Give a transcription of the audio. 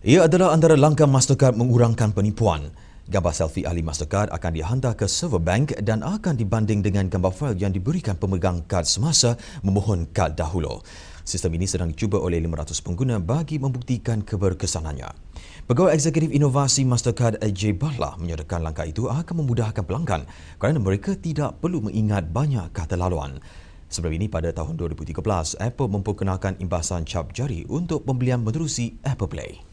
Ia adalah antara langkah Mastercard mengurangkan penipuan. Gambar selfie ahli Mastercard akan dihantar ke server bank dan akan dibanding dengan gambar fail yang diberikan pemegang kad semasa memohon kad dahulu. Sistem ini sedang dicuba oleh 500 pengguna bagi membuktikan keberkesanannya. Pegawai eksekutif inovasi Mastercard AJ Bahla menyatakan langkah itu akan memudahkan pelanggan kerana mereka tidak perlu mengingat banyak kata laluan. Sebelum ini pada tahun 2013, Apple memperkenalkan imbasan cap jari untuk pembelian menerusi Apple Play.